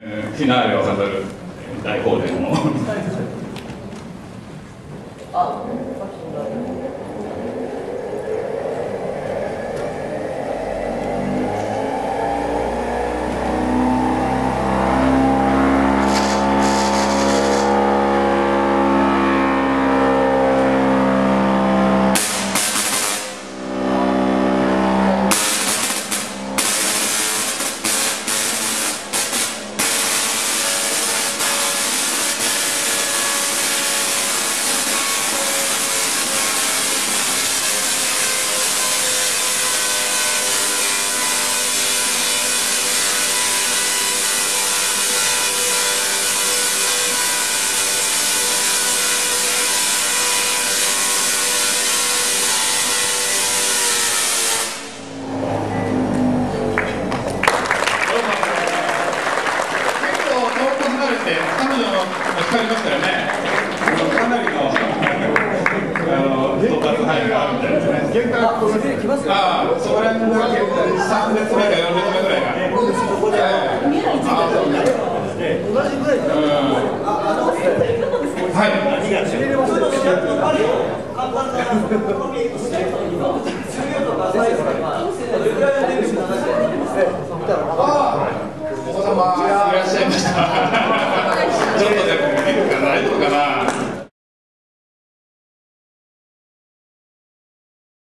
フィナーレを飾る大放電を。りましたよね。かなりのみたいはこますよ。ああそこら辺列目か列目ぐらい。がこここで見えない同じぐらい。あ、あの、はい、簡単なとれ様いらっしゃいました。